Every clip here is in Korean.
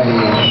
Amen.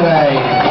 away.